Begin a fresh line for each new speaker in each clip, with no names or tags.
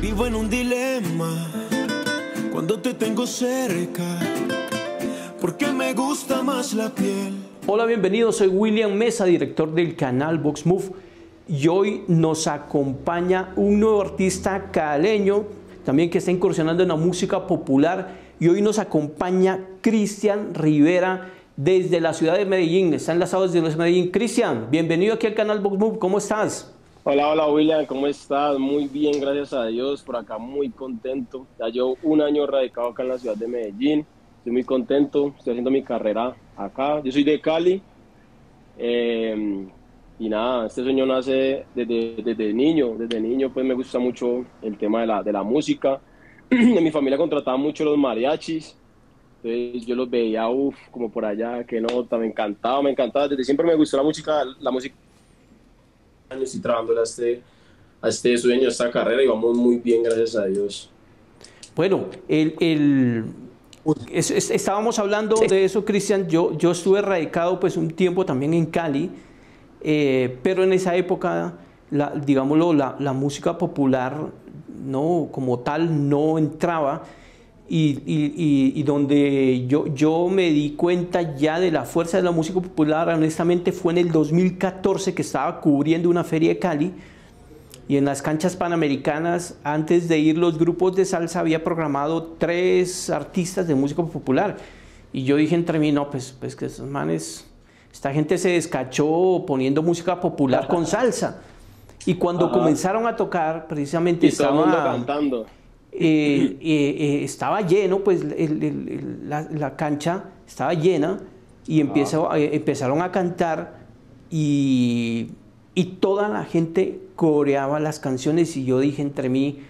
Vivo en un dilema cuando te tengo cerca, porque me gusta más la piel.
Hola, bienvenidos. Soy William Mesa, director del canal Vox Move. Y hoy nos acompaña un nuevo artista caleño, también que está incursionando en la música popular. Y hoy nos acompaña Cristian Rivera desde la ciudad de Medellín. Está enlazado desde Medellín. Cristian, bienvenido aquí al canal Vox Move. ¿Cómo estás?
Hola, hola William, ¿cómo estás? Muy bien, gracias a Dios, por acá muy contento. Ya llevo un año radicado acá en la ciudad de Medellín, estoy muy contento, estoy haciendo mi carrera acá. Yo soy de Cali em, y nada, este sueño nace desde, desde, niño, desde niño pues me gusta mucho el tema de la, de la música. en mi familia contrataba mucho los mariachis, entonces yo los veía, uff, como por allá, que nota, me encantaba, me encantaba, desde siempre me gustó la música, la música años y trabajando a este, a este sueño, a esta carrera y vamos muy bien, gracias a Dios.
Bueno, el, el estábamos hablando de eso, Cristian. Yo, yo estuve radicado pues un tiempo también en Cali, eh, pero en esa época, la, digámoslo, la, la, música popular no como tal no entraba y, y, y, donde yo, yo me di cuenta ya de la fuerza de la música popular, honestamente fue en el 2014 que estaba cubriendo una feria de Cali y en las canchas panamericanas, antes de ir los grupos de salsa, había programado tres artistas de música popular. Y yo dije entre mí, no, pues, pues que esos manes, esta gente se descachó poniendo música popular con salsa. Y cuando comenzaron a tocar, precisamente
y estaba cantando
eh, eh, eh, estaba lleno, pues la, cancha estaba llena y empezó, empezaron a cantar y, y, toda la gente coreaba las canciones y yo dije entre mí,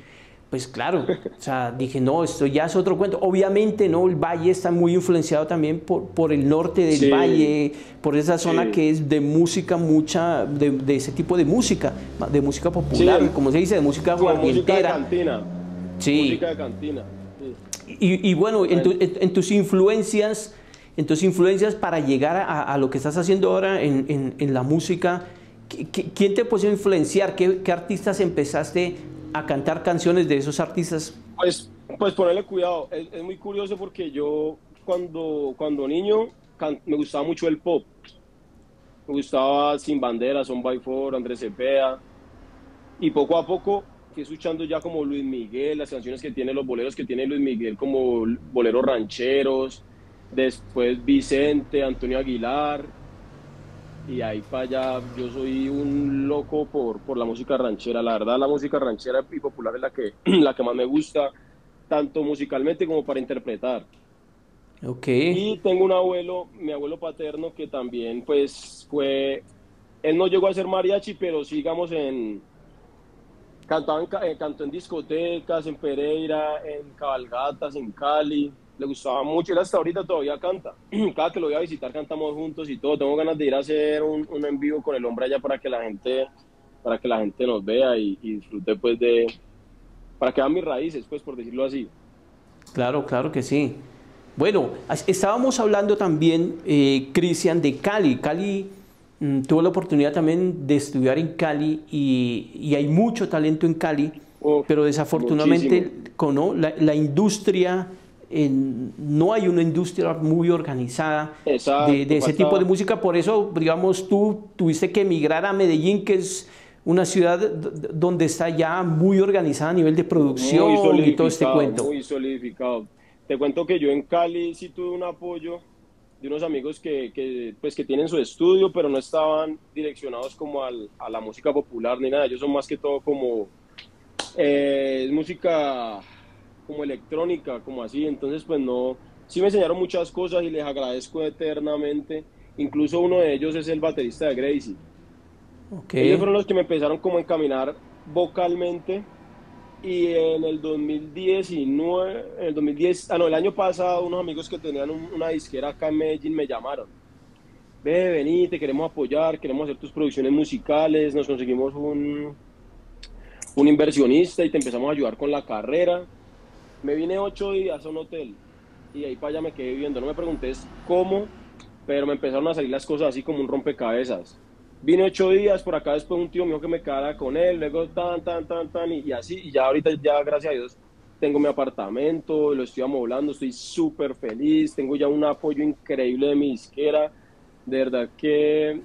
pues claro, o sea, dije, no, esto ya es otro cuento. Obviamente, ¿no? El valle está muy influenciado también por, por el norte del valle, por esa zona que es de música, mucha, de, ese tipo de música, de música popular, como se dice, de música guardientera.
Sí. Música de cantina.
Y, bueno, en, tus influencias, en tus influencias para llegar a, lo que estás haciendo ahora en, la música, ¿quién te puede influenciar? ¿Qué, artistas empezaste a cantar canciones de esos artistas?
Pues, pues ponerle cuidado. Es, muy curioso porque yo cuando, cuando niño me gustaba mucho el pop. Me gustaba Sin Bandera, Son by Four, Andrés Cepeda. Y poco a poco escuchando ya como Luis Miguel, las canciones que tiene, los boleros que tiene Luis Miguel, como boleros rancheros, después Vicente, Antonio Aguilar, y ahí para allá yo soy un loco por, por la música ranchera. La verdad, la música ranchera y popular es la que, la que más me gusta, tanto musicalmente como para interpretar.
Okay.
Y tengo un abuelo, mi abuelo paterno, que también pues fue, él no llegó a ser mariachi, pero sigamos en, Cantaba en, eh, cantó en discotecas, en Pereira, en cabalgatas, en Cali. Le gustaba mucho, él hasta ahorita todavía canta. Cada que lo voy a visitar cantamos juntos y todo. Tengo ganas de ir a hacer un, un en vivo con el hombre allá para que la gente, para que la gente nos vea y, disfrute pues de, para que vean mis raíces, pues por decirlo así.
Claro, claro que sí. Bueno, estábamos hablando también, eh, Cristian, de Cali. Cali Mm, tuve la oportunidad también de estudiar en Cali y, hay mucho talento en Cali, pero desafortunadamente con, la, industria, no hay una industria muy organizada de, ese tipo de música, por eso, digamos, tú tuviste que emigrar a Medellín, que es una ciudad donde está ya muy organizada a nivel de producción y todo este cuento.
Muy solidificado. Te cuento que yo en Cali sí tuve un apoyo de unos amigos que, que, pues, que tienen su estudio, pero no estaban direccionados como al, a la música popular ni nada. Ellos son más que todo como eh, música como electrónica, como así. Entonces, pues no, sí me enseñaron muchas cosas y les agradezco eternamente. Incluso uno de ellos es el baterista de Gracie. Okay. Ellos fueron los que me empezaron como a encaminar vocalmente y en el 2019, el 2010, ah no, el año pasado unos amigos que tenían una disquera acá en Medellín me llamaron. Ve, vení, te queremos apoyar, queremos hacer tus producciones musicales, nos conseguimos un, un inversionista y te empezamos a ayudar con la carrera. Me vine ocho días a un hotel y ahí para allá me quedé viviendo. No me preguntes cómo, pero me empezaron a salir las cosas así como un rompecabezas. Vine ocho días, por acá después un tío mío que me quedara con él, luego tan, tan, tan, tan, y, así, y ya ahorita, ya gracias a Dios, tengo mi apartamento, lo estoy amoblando, estoy súper feliz, tengo ya un apoyo increíble de mi disquera, de verdad que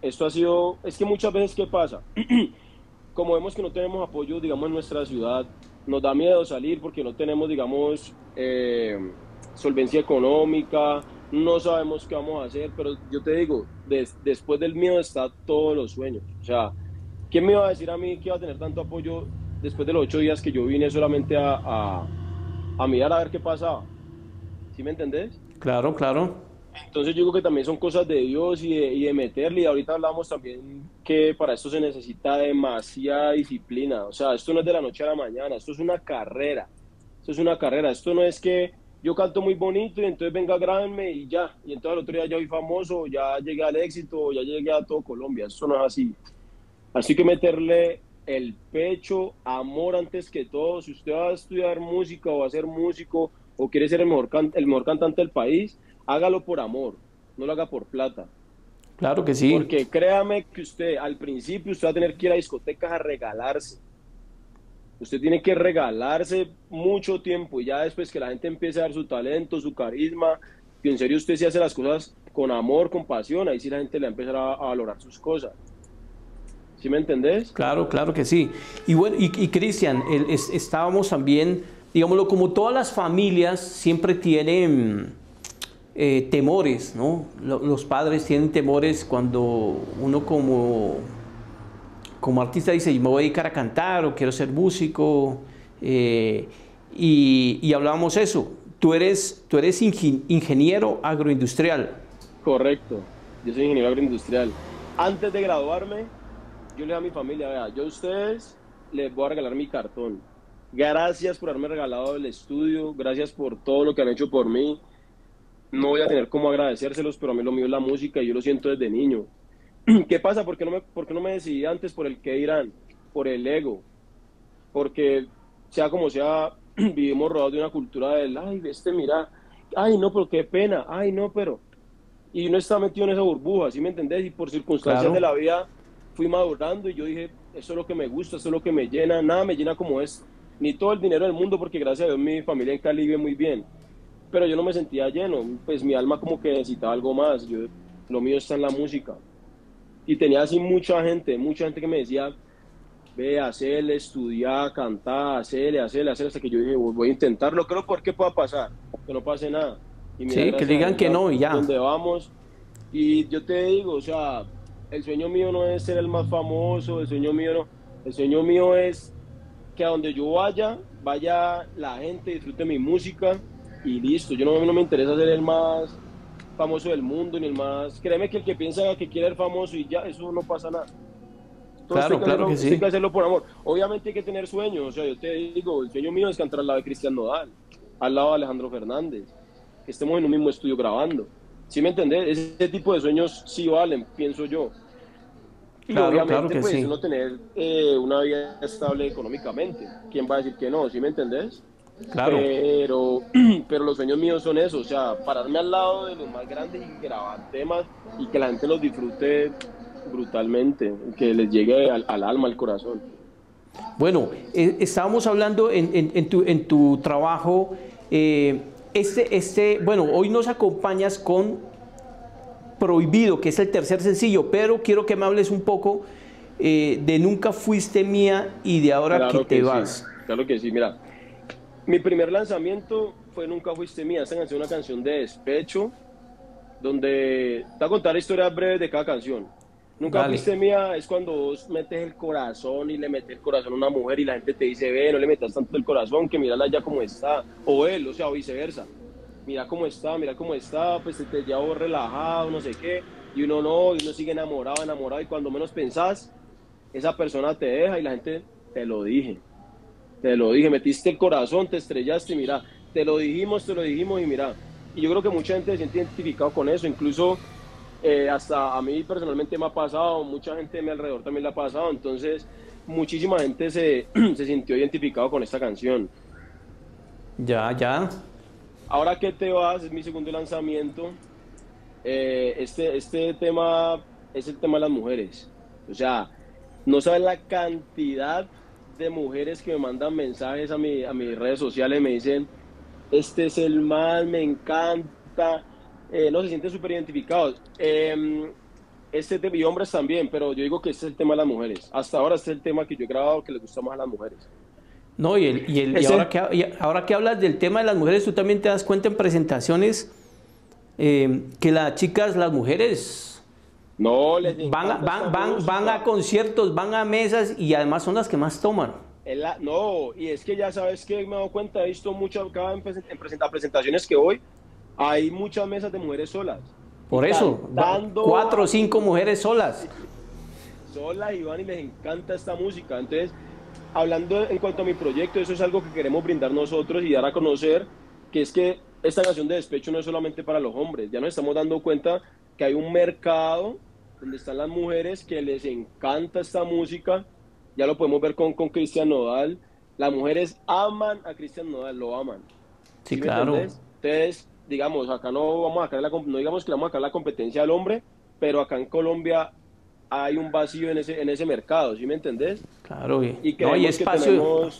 esto ha sido, es que muchas veces, ¿qué pasa? Como vemos que no tenemos apoyo, digamos, en nuestra ciudad, nos da miedo salir porque no tenemos, digamos, eh, solvencia económica, no sabemos qué vamos a hacer, pero yo te digo, después del miedo está todos los sueños. O sea, ¿quién me iba a decir a mí que iba a tener tanto apoyo después de los ocho días que yo vine solamente a, a, mirar a ver qué pasaba? ¿Sí me entendés?
Claro, claro.
Entonces yo digo que también son cosas de Dios y de, y de meterle. Y ahorita hablamos también que para esto se necesita demasiada disciplina. O sea, esto no es de la noche a la mañana, esto es una carrera. Esto es una carrera. Esto no es que yo canto muy bonito y entonces venga, grábenme y ya. Y entonces al otro día ya soy famoso, ya llegué al éxito, ya llegué a todo Colombia. Eso no es así. Así que meterle el pecho, amor antes que todo. Si usted va a estudiar música o va a ser músico o quiere ser el mejor, el mejor cantante del país, hágalo por amor, no lo haga por plata.
Claro que sí.
Porque créame que usted al principio usted va a tener que ir a discotecas a regalarse Usted tiene que regalarse mucho tiempo y ya después que la gente empiece a dar su talento, su carisma, que en serio usted se hace las cosas con amor, con pasión, ahí sí la gente le va a a, valorar sus cosas. ¿Sí me entendés?
Claro, claro que sí. Y bueno, y, Cristian, estábamos también, digámoslo, como todas las familias siempre tienen eh, temores, ¿no? Los padres tienen temores cuando uno como como artista dice, me voy a dedicar a cantar o quiero ser músico. Eh, y, hablábamos eso. Tú eres, tú eres ingeniero agroindustrial.
Correcto. Yo soy ingeniero agroindustrial. Antes de graduarme, yo le dije a mi familia, vea, yo a ustedes les voy a regalar mi cartón. Gracias por haberme regalado el estudio, gracias por todo lo que han hecho por mí. No voy a tener cómo agradecérselos, pero a mí lo mío es la música y yo lo siento desde niño. ¿Qué pasa? ¿Por qué, no me, ¿Por no me decidí antes por el que dirán? Por el ego. Porque sea como sea, vivimos rodeados de una cultura del, ay, este mira, ay, no, pero qué pena, ay, no, pero... Y uno está metido en esa burbuja, ¿sí me entendés? Y por circunstancias de la vida fui madurando y yo dije, eso es lo que me gusta, eso es lo que me llena, nada me llena como es, ni todo el dinero del mundo, porque gracias a Dios mi familia en Cali vive muy bien. Pero yo no me sentía lleno, pues mi alma como que necesitaba algo más, yo, lo mío está en la música. Y tenía así mucha gente, mucha gente que me decía, ve, hacerle, estudiar, cantar, hacerle, hacerle, hacerle, hasta que yo dije, voy a intentarlo, creo porque pueda pasar, que no pase nada.
Y sí, que digan que no y ya.
Donde vamos. Y yo te digo, o sea, el sueño mío no es ser el más famoso, el sueño mío no, el sueño mío es que a donde yo vaya, vaya la gente, disfrute mi música y listo. Yo no, no me interesa ser el más famoso del mundo ni el más. Créeme que el que piensa que quiere ser famoso y ya, eso no pasa nada.
claro, claro que sí.
Hay que hacerlo por amor. Obviamente hay que tener sueños. O sea, yo te digo, el sueño mío es cantar al lado de Cristian Nodal, al lado de Alejandro Fernández, que estemos en un mismo estudio grabando. ¿Sí me entendés? Ese tipo de sueños sí valen, pienso yo. Y claro, obviamente, pues, sí. uno tener eh, una vida estable económicamente. ¿Quién va a decir que no? ¿Sí me entendés?
Claro.
Pero, pero los sueños míos son eso, o sea, pararme al lado de los más grandes y grabar temas y que la gente los disfrute brutalmente, que les llegue al, alma, al corazón.
Bueno, eh, estábamos hablando en, en, tu, en tu trabajo, eh, este, este, bueno, hoy nos acompañas con Prohibido, que es el tercer sencillo, pero quiero que me hables un poco eh, de Nunca fuiste mía y de ahora que te vas.
Claro que sí, mira, mi primer lanzamiento fue Nunca Fuiste Mía. Esta canción es una canción de despecho, donde te voy a contar historias breves de cada canción. Nunca Fuiste Mía es cuando vos metes el corazón y le metes el corazón a una mujer y la gente te dice, ve, no le metas tanto el corazón, que mírala ya como está. O él, o sea, o viceversa. Mira cómo está, mira cómo está, pues te, te llevo relajado, no sé qué. Y uno no, y uno sigue enamorado, enamorado. Y cuando menos pensás, esa persona te deja y la gente te lo dije. Te lo dije, metiste el corazón, te estrellaste y mira, te lo dijimos, te lo dijimos y mira. Y yo creo que mucha gente se siente identificado con eso, incluso eh, hasta a mí personalmente me ha pasado, mucha gente de mi alrededor también le ha pasado, entonces muchísima gente se, se sintió identificado con esta canción.
Ya, ya.
Ahora que te vas, es mi segundo lanzamiento. Eh, este, este tema es el tema de las mujeres. O sea, no sabes la cantidad de mujeres que me mandan mensajes a, mi, a mis redes sociales, me dicen, este es el mal, me encanta, eh, no se sienten súper identificados. Eh, este y hombres también, pero yo digo que este es el tema de las mujeres. Hasta ahora este es el tema que yo he grabado que les gusta más a las mujeres.
No, y, el, y, el, y ahora, que, ahora que hablas del tema de las mujeres, tú también te das cuenta en presentaciones eh, que las chicas, las mujeres,
no, les
van, van, van, van, a conciertos, van a mesas y además son las que más toman.
La, no, y es que ya sabes que me he dado cuenta, he visto muchas, en, en presentaciones que hoy hay muchas mesas de mujeres solas.
Por eso, cuatro o cinco mujeres solas.
Solas, Iván, y les encanta esta música. Entonces, hablando en cuanto a mi proyecto, eso es algo que queremos brindar nosotros y dar a conocer, que es que esta canción de despecho no es solamente para los hombres, ya nos estamos dando cuenta que hay un mercado donde están las mujeres que les encanta esta música, ya lo podemos ver con, con Cristian Nodal, las mujeres aman a Cristian Nodal, lo aman.
Sí, claro.
Entonces, digamos, acá no vamos a la, no digamos que vamos a sacar la competencia al hombre, pero acá en Colombia hay un vacío en ese, en ese mercado, ¿sí me entendés?
Claro,
y, y no hay espacio.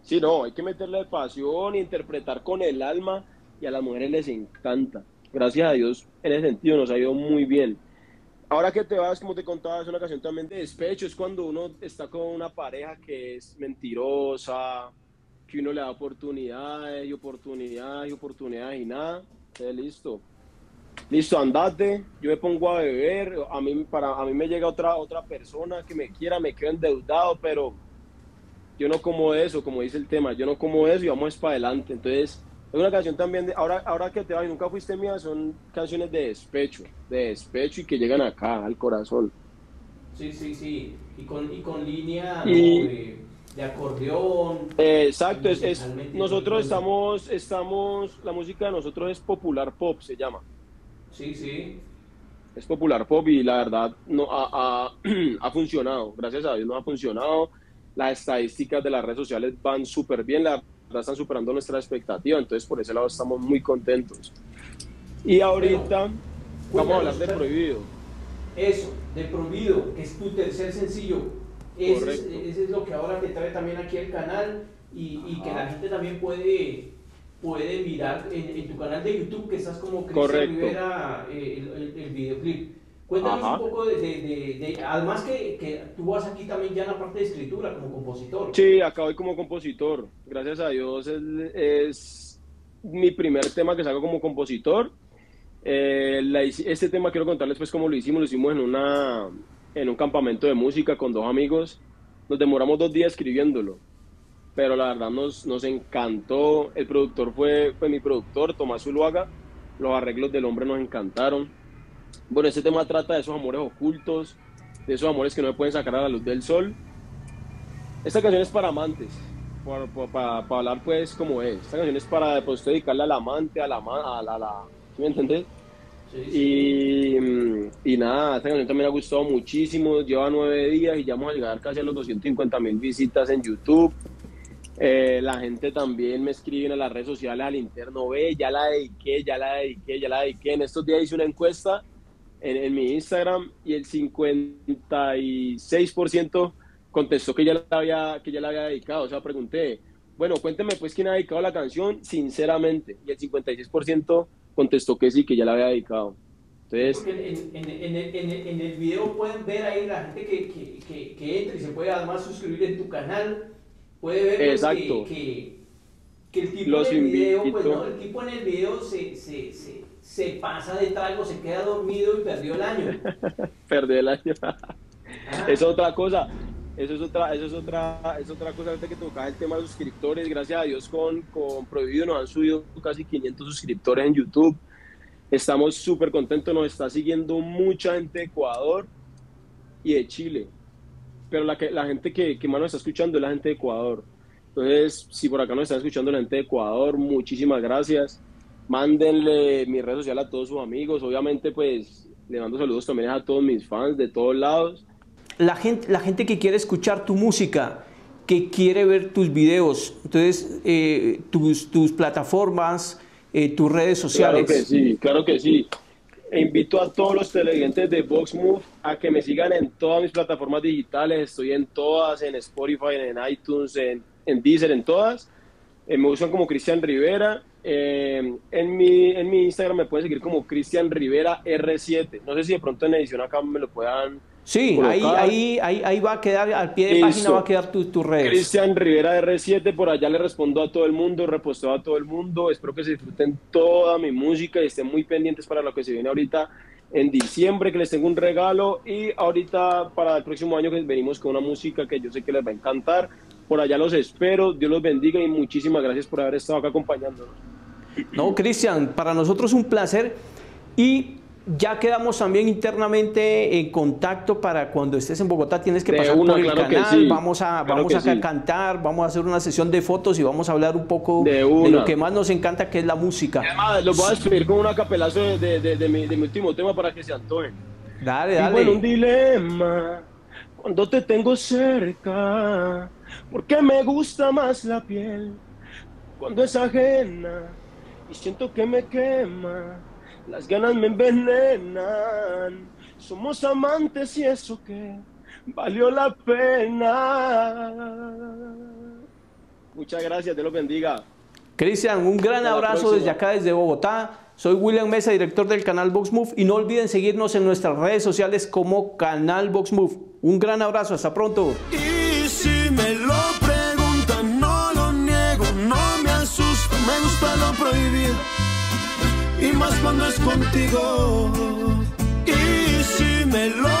Sí, no, hay que meterle pasión, interpretar con el alma y a las mujeres les encanta. Gracias a Dios, en ese sentido nos ha ido muy bien. Ahora que te vas, como te contaba, es una ocasión también de despecho, es cuando uno está con una pareja que es mentirosa, que uno le da oportunidades y oportunidades y oportunidades y nada. Entonces, listo. Listo, andate, yo me pongo a beber, a mí, para, a mí me llega otra, otra persona que me quiera, me quedo endeudado, pero yo no como eso, como dice el tema, yo no como eso y vamos para adelante. Entonces, es una canción también, de, ahora, ahora que te vas y nunca fuiste mía, son canciones de despecho, de despecho y que llegan acá, al corazón.
Sí, sí, sí, y con, y con línea de de acordeón.
exacto, es, nosotros estamos, estamos, la música de nosotros es popular pop, se llama.
Sí, sí.
Es popular pop y la verdad no ha, ha, funcionado, gracias a Dios no ha funcionado. Las estadísticas de las redes sociales van súper bien, la verdad están superando nuestra expectativa, entonces por ese lado estamos muy contentos. Y ahorita vamos a hablar de Prohibido.
Eso, de Prohibido, que es tu tercer sencillo. Eso es, lo que ahora te trae también aquí el canal y, que la gente también puede, puede mirar en, tu canal de YouTube que estás como Cristian Rivera eh, el, videoclip. Cuéntanos un poco de, además que, que, tú vas aquí también ya en la parte de escritura como compositor.
Sí, acá voy como compositor. Gracias a Dios es, es mi primer tema que saco como compositor. Eh, este tema quiero contarles pues cómo lo hicimos, lo hicimos en una en un campamento de música con dos amigos. Nos demoramos dos días escribiéndolo, pero la verdad nos, nos encantó. El productor fue, fue mi productor, Tomás Zuluaga. Los arreglos del hombre nos encantaron. Bueno, este tema trata de esos amores ocultos, de esos amores que no pueden sacar a la luz del sol. Esta canción es para amantes, para, hablar pues como es. Esta canción es para pues, dedicarle al amante, a la... A la, a la me entendés? Y, y, nada, esta canción también ha gustado muchísimo. Lleva nueve días y ya vamos a llegar casi a los 250 mil visitas en YouTube. Eh, la gente también me escribe en las redes sociales al interno, ve, ya la dediqué, ya la dediqué, ya la dediqué. En estos días hice una encuesta en, en mi Instagram y el 56% contestó que ya, la había, que ya la había dedicado. O sea, pregunté, bueno, cuénteme pues quién ha dedicado la canción, sinceramente. Y el 56% contestó que sí, que ya la había dedicado. Entonces,
en, en, en, en, el video pueden ver ahí la gente que, que, que, entra y se puede además suscribir en tu canal. Puede ver pues,
Exacto.
que, que, el tipo en el video, pues no, el tipo en el video se, se, se, se, pasa de trago, se queda dormido y perdió el año.
perdió el año. Ah. Es otra cosa. Eso es otra, eso es otra, es otra cosa que tocaba el tema de suscriptores. Gracias a Dios con, con Prohibido nos han subido casi 500 suscriptores en YouTube. Estamos súper contentos, nos está siguiendo mucha gente de Ecuador y de Chile. Pero la, que, la gente que, que más nos está escuchando es la gente de Ecuador. Entonces, si por acá nos está escuchando la gente de Ecuador, muchísimas gracias. Mándenle mi red social a todos sus amigos. Obviamente, pues, le mando saludos también a todos mis fans de todos lados
la gente, la gente que quiere escuchar tu música, que quiere ver tus videos, entonces eh, tus, tus plataformas, eh, tus redes sociales.
Claro que sí, claro que sí. e invito a todos los televidentes de VoxMove a que me sigan en todas mis plataformas digitales. Estoy en todas, en Spotify, en iTunes, en, en Deezer, en todas. Eh, me usan como Cristian Rivera. Eh, en, mi, en mi Instagram me pueden seguir como Cristian Rivera R7. No sé si de pronto en edición acá me lo puedan
Sí, ahí, ahí, ahí, ahí, va a quedar, al pie de página va a quedar tu, tu red.
Cristian Rivera R7, por allá le respondo a todo el mundo, reposteo a todo el mundo. Espero que se disfruten toda mi música y estén muy pendientes para lo que se viene ahorita en diciembre, que les tengo un regalo. Y ahorita para el próximo año que venimos con una música que yo sé que les va a encantar. Por allá los espero, Dios los bendiga y muchísimas gracias por haber estado acá acompañándonos.
No, Cristian, para nosotros un placer. Y ya quedamos también internamente en contacto para cuando estés en Bogotá tienes que pasar por el canal, vamos a vamos a cantar, vamos a hacer una sesión de fotos y vamos a hablar un poco de, lo que más nos encanta que es la música.
Además, lo voy a despedir con una capelazo de, de, mi, último tema para que se antojen.
Dale, dale.
Vivo un dilema cuando te tengo cerca, porque me gusta más la piel cuando es ajena y siento que me quema las ganas me envenenan. Somos amantes y eso que valió la pena. Muchas gracias, Dios los bendiga.
Cristian, un gran abrazo desde acá, desde Bogotá. Soy William Mesa, director del canal VoxMove y no olviden seguirnos en nuestras redes sociales como Canal VoxMove. Un gran abrazo, hasta pronto.
Cuando es contigo. Y si me lo